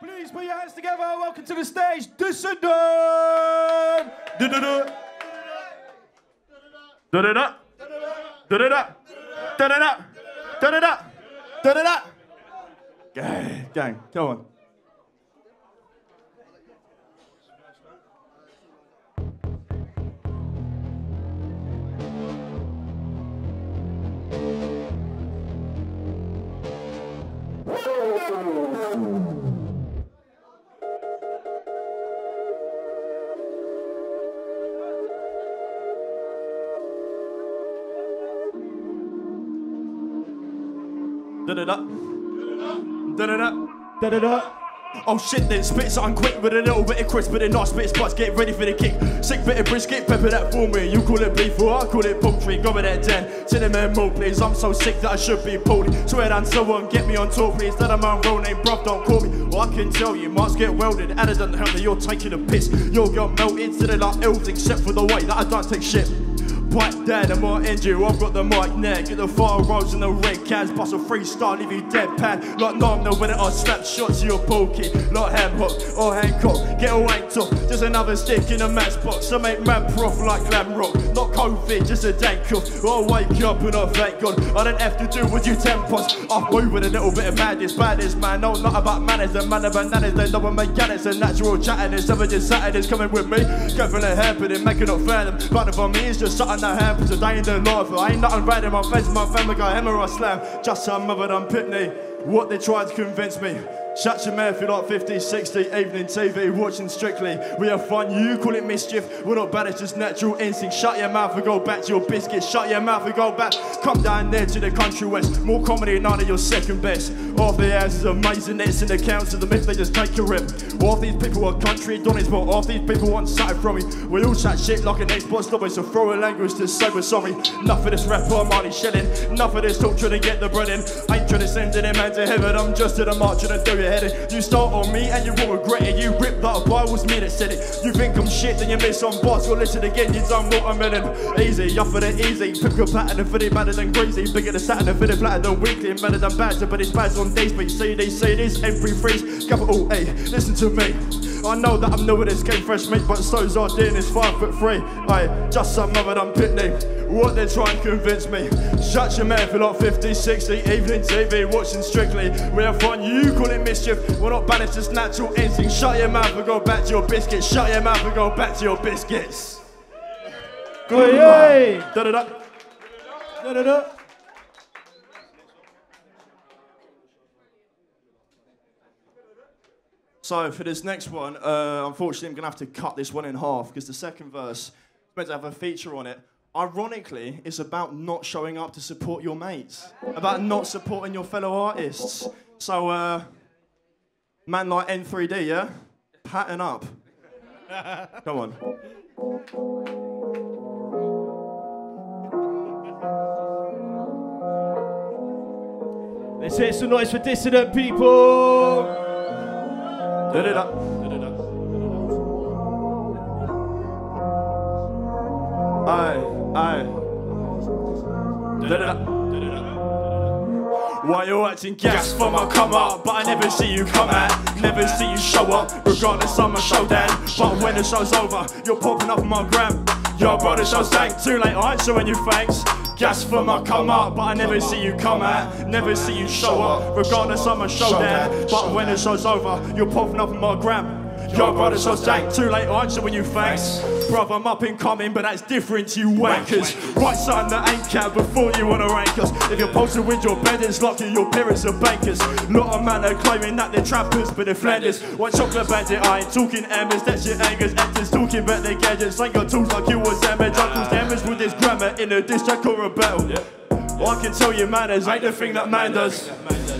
Please put your hands together. Welcome to the stage, Dissident. Da-da-da. Da-da-da. Da-da-da. Da-da-da. On. Oh shit then, spit something quick with a little bit of crisp, but then not spit spots, get ready for the kick. Sick bit of brisket, pepper that for me. You call it beef, or I call it poultry. Go with that den. Cinnamon more, please. I'm so sick that I should be pulled. Swear down someone, get me on tour, please. That I'm on roll name, bruv, don't call me. Well, I can tell you, marks get welded, and it doesn't help that you're taking a piss. You'll get melted the like elves, except for the way that I don't take shit. Pipe down, I'm on engine, I've got the mic neck. Get the fire rolls and the red cans, bust a freestyle, leave you deadpan. Like no, I'm the winner, I snap shots to your pokey. Like ham hook or Hancock, get a wank top. Just another stick in a matchbox. I make man prof like glam rock. Not COVID, just a dank cuff. I wake up and I thank God. I don't have to do with you tempos. I move with a little bit of madness, badness, man. No, not about manners and man of bananas. They I'm mechanics and natural chatting. And of just Saturdays coming with me. Go from the happening, making up fathom. But for me, it's just something that happens a day in the life. I ain't nothing bad in my face, my family got hammer or slam. Just some other than Pitney. What they tried to convince me. Shut your mouth, you're like 50, 60, evening TV, watching strictly. We have fun, you call it mischief. We're not bad, it's just natural instinct. Shut your mouth and go back to your biscuits. Shut your mouth and go back. Come down there to the country west. More comedy, none of your second best. Half the house is amazing, it's in the council, the myth they just take your rip. Half these people are country donnies, but half these people want something from me. We all chat shit like an Xbox lobby, so throw a language to say we're sorry. Enough of this rap, I'm only shelling. Enough of this talk trying to get the bread in. Ain't trying to send any man to heaven, I'm just to the march trying to do your in. You start on me and you will regret it. You ripped that bar, was me that said it. You think I'm shit, then you miss on boss. Go listen again, you done watermelon. Easy, off of it easy. Pick a pattern and fit it better than crazy. Bigger than Saturn and fit it flatter than weekly. And better than bad, but it's bad on days. But you see, they say this, every phrase, capital A. Listen to me. I know that I'm new with this game, fresh mate, but so's our Dean is five foot three. I just some other than Pitney. What they try and convince me. Shut your mouth, you're like 50, 60, evening TV, watching strictly. We have fun, you call it mischief. We're not bad, it's just natural instinct. Shut your mouth and go back to your biscuits. Shut your mouth and go back to your biscuits. Oi. Da da da. Da, da, da. So for this next one, uh, unfortunately, I'm gonna have to cut this one in half because the second verse is meant to have a feature on it. Ironically, it's about not showing up to support your mates, about not supporting your fellow artists. So, uh, man like N3D, yeah, pattern up. Come on. Let's hear some noise for dissident people. Da-da-da. Da-da-da. Aye, aye. Da-da-da. Why you acting gas for my come up, but I never see you come out, never see you show up, regardless of my showdown. But when the show's over, you're popping up on my gram. Your brother show's dank, too late, I ain't showing you thanks. Gas for my come up, but I never see you come out, never see you show up, regardless of my showdown. But when the show's over, you're popping up on my gram. Your brother show's dank, too late, I ain't showing you thanks. Bruv, I'm up and coming, but that's different to you wankers. Right something that ain't cat before you wanna rank us. If you're posted with your bed, it's lucky your parents are bankers. Lot of man are claiming that they're trappers, but they're Flanders. One chocolate bandit, I ain't talking Emmers, that's your angers. Actors talking about their gadgets, ain't got tools like you was damage. Uncle's damage with this grammar in a diss track or a battle. I can tell you manners ain't the thing that man does.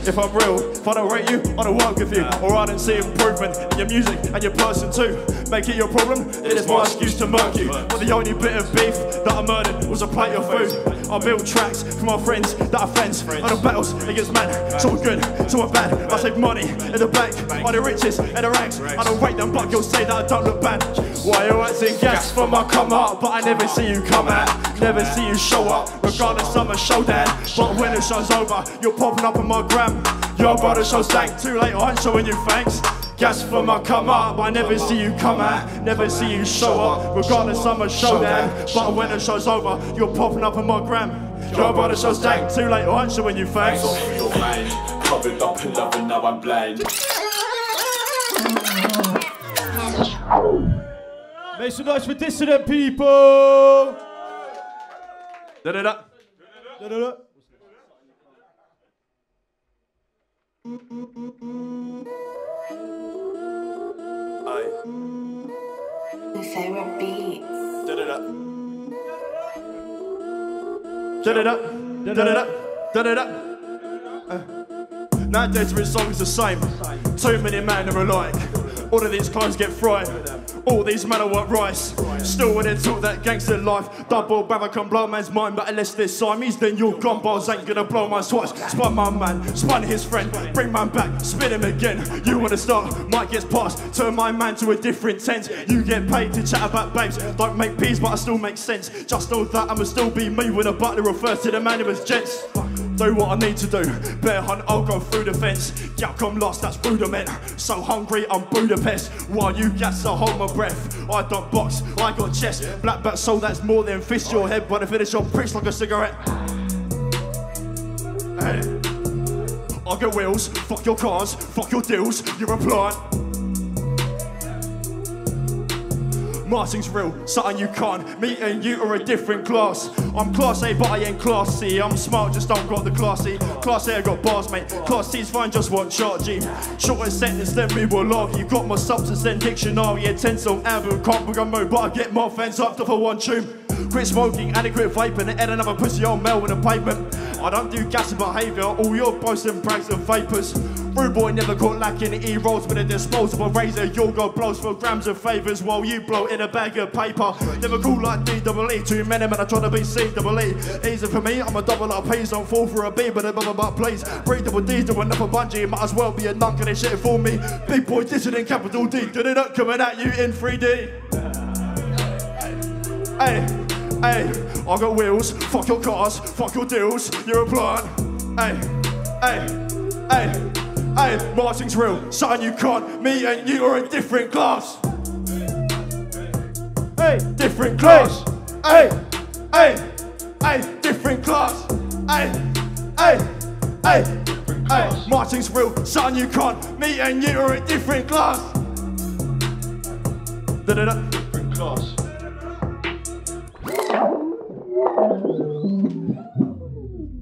If I'm real, if I don't rate you, I don't work with you. Or I don't see improvement in your music and your person too. Make it your problem, it is my excuse to murk you. But the only bit of beef that I murdered was a plate of food. I build tracks for my friends that are friends. I do battles against man, some are good, some are bad. I save money in the bank, on the riches and the ranks. I don't rate them, but you'll say that I don't look bad. Why you acting gas for my come up, but I never see you come out, never see you show up, regardless of my showdown. But when the show's over, you're popping up on my gram. Your brother show's dank, too late, I ain't showing you thanks. Gas for my come up, I never see you come out, never see you show up. Regardless, I'm a showdown. But when the show's over, you're popping up on my gram. Your brother show's dank, too late to answer showing you thanks. Off for your mind, covered up in love and now I'm blind. Make some noise for dissident people. Da da da. My favorite beats. Da da da. Da da da. Da da da. Da da da. Uh. Nowadays, every song's the same. Too many men are alike. All of these clothes get fried. All these men are what rice. Still when they talk that gangster life. Double brother can blow man's mind, but unless they're Siamese, then your gun bars ain't gonna blow mine twice. Spun my man, spun his friend. Bring man back, spin him again. You wanna start, might gets passed. Turn my man to a different tent. You get paid to chat about babes. Don't make peas, but I still make sense. Just know that I'ma still be me when a butler refers to the man who was gents. Do what I need to do. Bear hunt, I'll go through the fence. Yuck, I'm lost, that's rudiment. So hungry, I'm Budapest. While you gas, I hold my breath. I don't box, I got chest. Black bat soul, that's more than fist your head, but I finish your pricks like a cigarette. Hey. I get wheels, fuck your cars, fuck your deals, you're a plant. Marting's real, something you can't. Me and you are a different class. I'm class A, but I ain't class C. I'm smart, just don't got the class. Class A, I got bars, mate. Class C's fine, just want chart G. Shorter sentence, then we will argue. Got my substance and dictionary. A 10 song album, can't a mode, but I get more fans up for one tune. Quit smoking, adequate vaping, and add another pussy on mail with a pavement. I don't do gassy behaviour, all your boasting pranks and vapors. Rude boy never caught lacking, he rolls with a disposable razor. Your god blows for grams of favours while you blow in a bag of paper. Never cool like D double E, too many men are trying to be C double E. Easy for me, I'm a double up P's, don't fall for a B, but a bubble butt please. Breathe double D to another bungee, might as well be a nunk and shit for me. Big boy dissident capital D, did it up coming at you in 3D. Hey, hey, I got wheels, fuck your cars, fuck your deals, you're a plant. Hey, hey, hey, hey, marching's real, something you can't, me and you are a different class. Hey, different class. Hey, hey, hey, different class. Hey, hey, hey, hey, marching's real, something you can't, me and you are a different class. Da-da-da. Different class.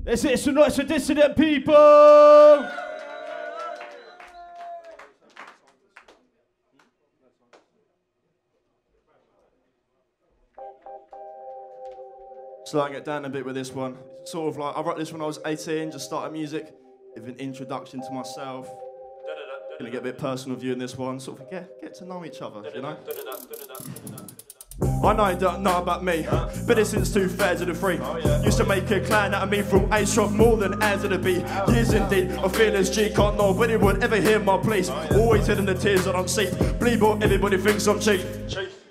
Let's hit some for dissident people. Slowing it down a bit with this one. Sort of like I wrote this when I was 18, just started music, with an introduction to myself. Gonna get a bit personal with you in this one, sort of get get to know each other, you know. I know you don't know about me, but it's since two thirds of the three. Oh, Used to make a clown out of me from A shot more than as of the beat. Oh, Years indeed, I feel as G, can't nobody would ever hear my place. Oh, Always hidden the tears that I'm safe. Believe what everybody thinks I'm cheap.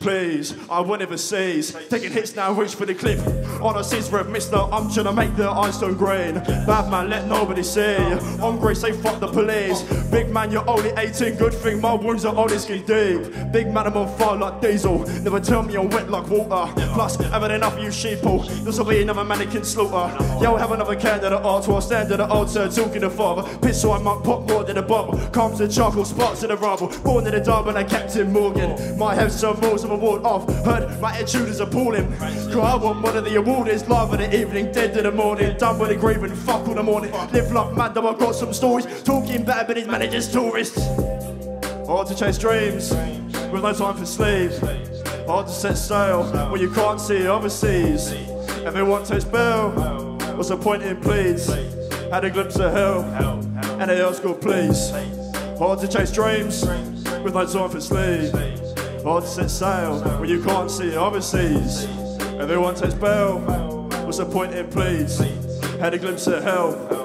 Please, I won't ever cease. Taking hits now, reach for the cliff. On a for a mister, I'm trying to make the ice turn green. Bad man, let nobody see. Hungry, say fuck the police. Big man, you're only 18, good thing my wounds are only skin deep. Big man, I'm on fire like diesel. Never tell me I'm wet like water. Plus, had enough of you sheeple. This'll be another mannequin slaughter. Yo, have another candidate art while stand at the altar, talking to father. Piss so I might pop more than a bubble. Comes the charcoal spots in the rubble. Born in the dark when I Captain Morgan. Might have some rules of award off. Heard my attitude is appalling. Cause I want one of the award is live in the evening, dead in the morning. Done with the grieving, fuck all the morning. Live like mad, though I got some stories. Talking bad, but manager's tourists. Hard to chase dreams, with no time for sleep. Hard to set sail when you can't see overseas. Everyone takes bail. What's the point in pleads? Had a glimpse of hell, and they else go please. Hard to chase dreams, with no time for sleep. Hard to set sail when you can't see overseas. Everyone takes bail. What's the point in pleads? Had a glimpse of hell.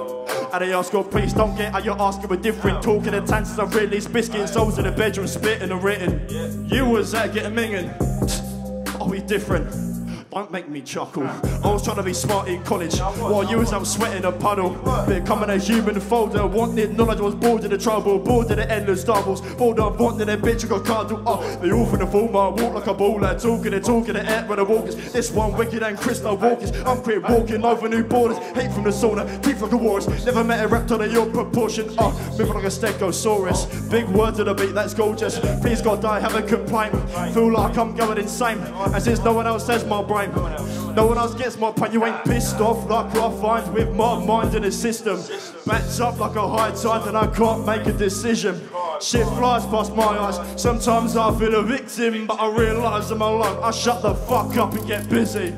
And they ask, oh, please don't get how you're asking for different. Talking the tances I release, biscuit and souls in the bedroom, spitting and written. You was at getting minging. Are we different? Don't make me chuckle. I was trying to be smart in college while you was out sweating a puddle. Becoming a human folder, wanted knowledge, was bored of the trouble, bored of the endless doubles, bored of wanting a bitch who got cuddled up. They all finna form, I walk like a baller, talking and talking and act when I walkers. This one wicked and no walkers. I'm quit walking over new borders, hate from the sauna, teeth like a walrus. Never met a raptor of your proportion. Uh, moving like a stegosaurus. Big words of the beat, that's gorgeous. Please God, die, have a complaint. Feel like I'm going insane. And since no one else says my brain, no one else gets my pain. You ain't pissed off like find with my mind in the system. Bats up like a high tide, and I can't make a decision. Shit flies past my eyes. Sometimes I feel a victim, but I realise I'm alone. I shut the fuck up and get busy.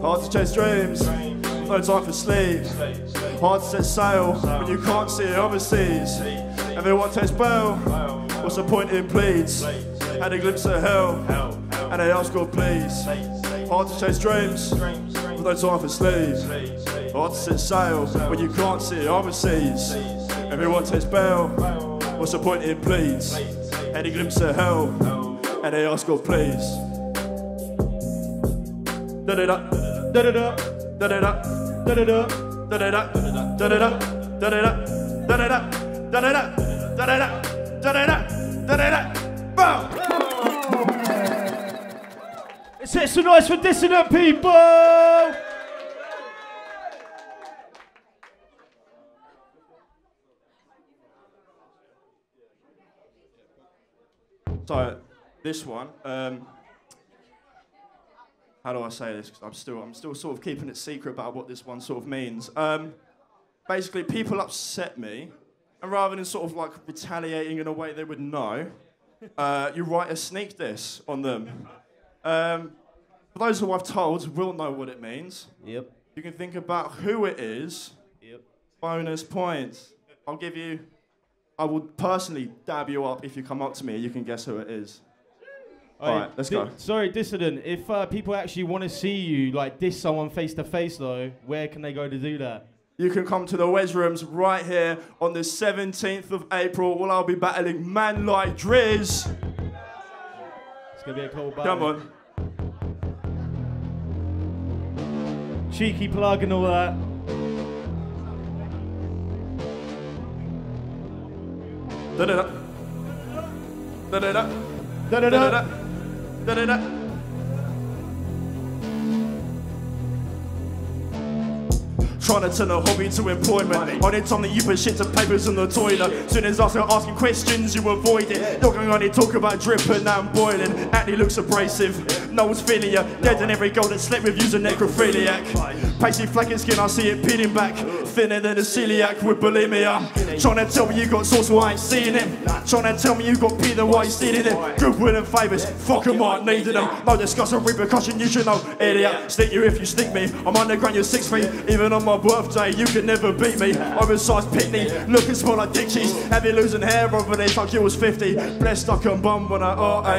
Hard to chase dreams, no time for sleep. Hard to set sail when you can't see overseas. Everyone takes bail. What's the point in pleads? Had a glimpse of hell, and they ask God please. Hard to chase dreams, with no time for sleep. Hard to set sail when you can't see overseas. Everyone takes bail. What's the point in pleads? Had a glimpse of hell, and they ask God please. Da da da Da da da. da da da. Da da da. Da-da-da, da-da-da, da-da-da, da-da-da, da-da-da, da-da-da, da-da-da, da-da-da, boom! Let's hit some noise for dissident people. So, this one, um, how do I say this? 'Cause I'm still, I'm still sort of keeping it secret about what this one sort of means. Um, basically, people upset me, and rather than sort of like retaliating in a way they would know, uh, you write a sneak diss on them. Um, for those who I've told will know what it means. Yep. You can think about who it is. Yep. Bonus points. I'll give you. I will personally dab you up if you come up to me. You can guess who it is. All right, let's go. Sorry, dissident. If uh, people actually want to see you like diss someone face to face, though, where can they go to do that? You can come to the Wes Rooms right here on the 17th of April. Well, I'll be battling man like Driz. It's gonna be a cool battle. Come on. Cheeky plug and all that. Da da da. Da da da. Da da Da da da. da. Trying to turn a hobby to employment. On Only time that you put shit to papers in the toilet. Soon as I start asking questions, you avoid it. You're going to only talk about dripping and boiling. Acne looks abrasive. No one's feeling you. Dead in every girl that slept with you's a necrophiliac. Pasty flaking skin, I see it peeling back. Thinner than a celiac with bulimia. Trying to tell me you got sauce, well I ain't seeing him. Trying to tell me you got pee, then why you stealing it? Goodwill and favours, fuck 'em, I needed them. No discussion, repercussion, you should know. Idiot, stick you if you stick me. I'm underground, you're six feet. Even on my birthday, you can never beat me. Oversized pitney, looking small like dick cheese. Heavy losing hair over there, like you was 50. Blessed I can bum when I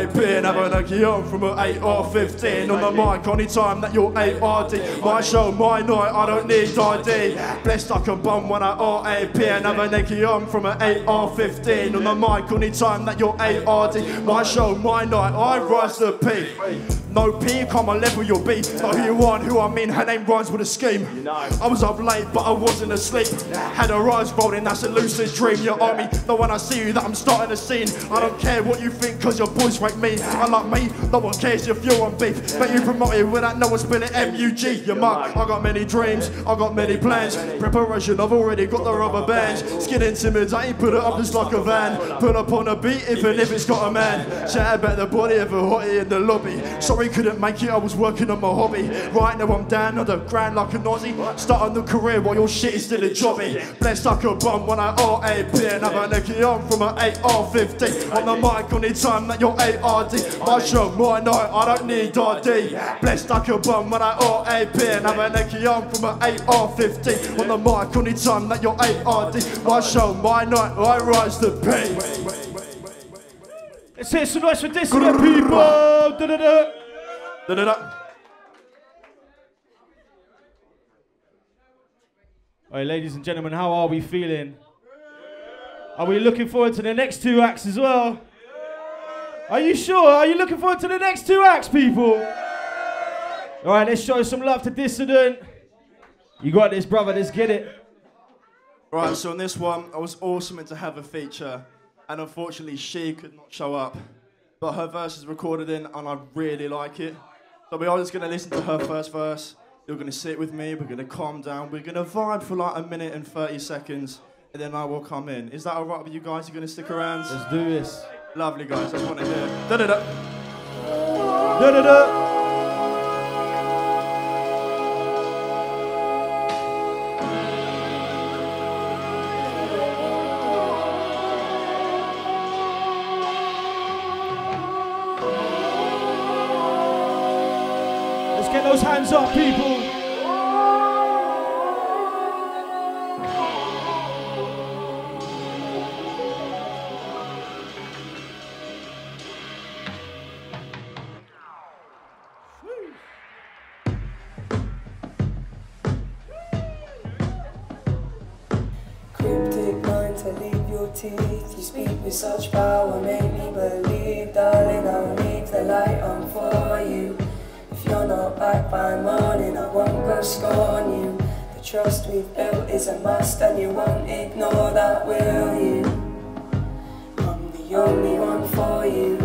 RAP and have a on from an 8 or 15. On the mic, any time that you're ARD. My show, my night, I don't need ID. Blessed I can bum when I RAP and have a key on from an 8 or 15. On the mic, anytime that you're ARD. My show, my night, I rise to the peak. No P, come on level you'll be. Know who you are who I mean, her name rhymes with a scheme. You know. I was up late, but I wasn't asleep. Had her eyes rolling, that's a lucid dream. You owe me, the when I see you, that I'm starting a scene. I don't care what you think, cause your boys rank me. I like me, no one cares if you're on beef. But you promote it without no one spilling MUG. You mug, I got many dreams, I got many plans. Preparation, I've already got the rubber bands. Skin intimidating, put it up just like a van. Put up on a beat, even if it's got a man. Shout about the body of a hottie in the lobby. Sorry, couldn't make it, I was working on my hobby. Right now I'm down on the ground like an Aussie. Starting the career while your shit is still a jobby. Blessed like a bum when I RAP and have a necky on from an 8 or 15. On the mic, on the time that you're ARD. My show, my night, I don't need RD. Blessed like a bum when I RAP and have a necky on from an 8 or 15. On the mic, on the time that you're ARD. My show, my night, I rise to P. Let's hit some noise for dissident people. Da da da. Da da da. All right, ladies and gentlemen, how are we feeling? Are we looking forward to the next two acts as well? Are you sure? Are you looking forward to the next two acts, people? All right, let's show some love to Dissident. You got this, brother. Let's get it. Right, so on this one, I was also meant to have a feature, and unfortunately, she could not show up. But her verse is recorded in, and I really like it. So we are just gonna listen to her first verse. You're gonna sit with me. We're gonna calm down. We're gonna vibe for like a minute and 30 seconds, and then I will come in. Is that alright with you guys? You're gonna stick around? Let's do this. Lovely guys. I just want to hear. Da da da. Let's get those hands up, people. Is a must, and you won't ignore that, will you? I'm the only one for you.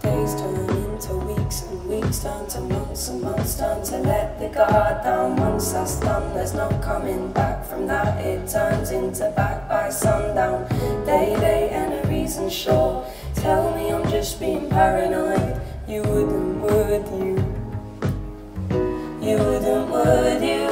Days turn into weeks and weeks turn to months and months turn to let the guard down. Once that's done, there's no coming back from that. It turns into back by sundown. Day, day, and a reason sure. Tell me I'm just being paranoid. You wouldn't, would you? You wouldn't, would you?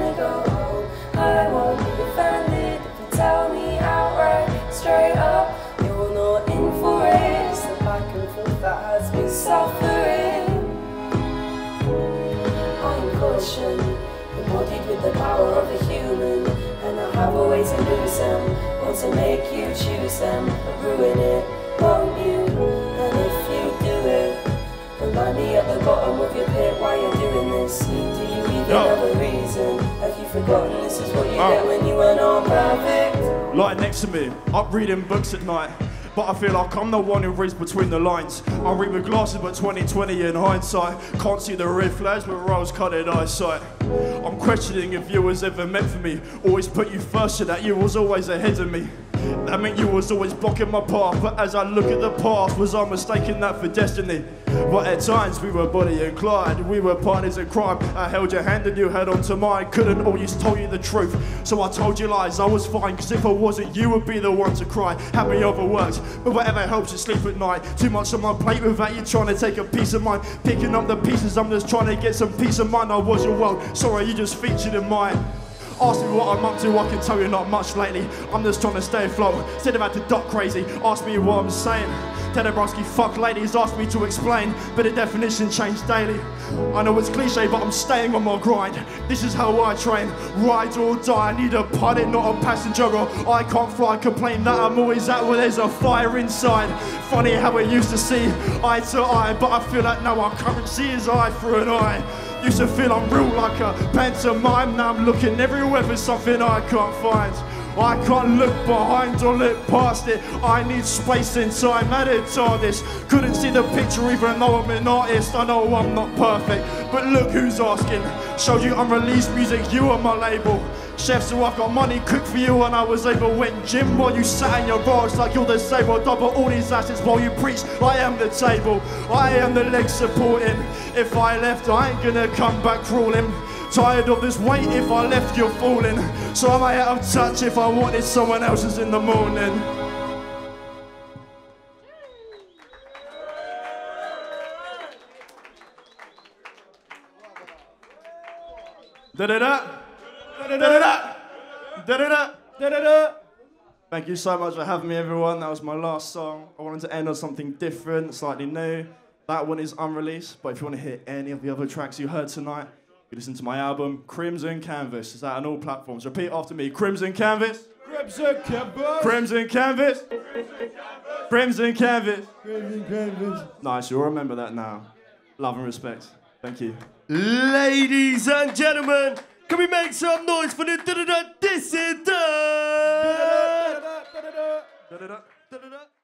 Wanna go home. I won't be offended if you tell me outright, straight up, you're not in for it. It's the back and forth that has me suffering. I'm caution, embodied with the power of a human, and I have a way to lose them, want to make you choose them, but ruin it, won't you? And if you do it, remind me at the bottom of your pit why you're doing this. Do you even Yo. have a reason? Have you forgotten this is what you Oh. get when you are not perfect? Lying next to me, up reading books at night. But I feel like I'm the one who reads between the lines. I read with glasses, but 2020 in hindsight. Can't see the red flags with rose colored eyesight. I'm questioning if you was ever meant for me. Always put you first, so that you was always ahead of me. That meant you was always blocking my path. But as I look at the past, was I mistaken that for destiny? But at times we were Bonnie and Clyde, we were partners in crime. I held your hand and you held on to mine. Couldn't always tell you the truth, so I told you lies. I was fine, cause if I wasn't, you would be the one to cry. Had overworked, but whatever helps you sleep at night. Too much on my plate without you trying to take a piece of mine. Picking up the pieces, I'm just trying to get some peace of mind. I was your world, sorry, you just featured in mine. Ask me what I'm up to, I can tell you not much lately. I'm just trying to stay afloat, of had to duck crazy. Ask me what I'm saying. Tell Dabrowski, fuck ladies, ask me to explain, but the definition changed daily. I know it's cliche, but I'm staying on my grind. This is how I train, ride or die. I need a pilot, not a passenger, or I can't fly. Complain that I'm always out where there's a fire inside. Funny how we used to see eye to eye, but I feel like now our currency is eye for an eye. Used to feel I'm real like a pantomime. Now I'm looking everywhere for something I can't find. I can't look behind or look past it. I need space and time added to this. Couldn't see the picture even though I'm an artist. I know I'm not perfect, but look who's asking. Showed you unreleased music, you are my label. Chef, so I've got money cooked for you and I was able went gym while you sat in your bars like you're disabled. Double all these assets while you preach. I am the table, I am the leg supporting. If I left, I ain't gonna come back crawling. Tired of this weight, if I left, you're falling. So am I out of touch if I wanted someone else's in the morning? Da da da. Thank you so much for having me, everyone. That was my last song. I wanted to end on something different, slightly new. That one is unreleased, but if you want to hear any of the other tracks you heard tonight, you listen to my album, Crimson Canvas. It's out on all platforms. Repeat after me Crimson Canvas. Crimson Canvas. Crimson Canvas. Crimson Canvas. Crimson Canvas. Nice, you'll remember that now. Love and respect. Thank you. Ladies and gentlemen, Can we make some noise for the da-da-da dissident? Da-da-da, da-da-da, da-da-da. Da-da-da, da-da-da.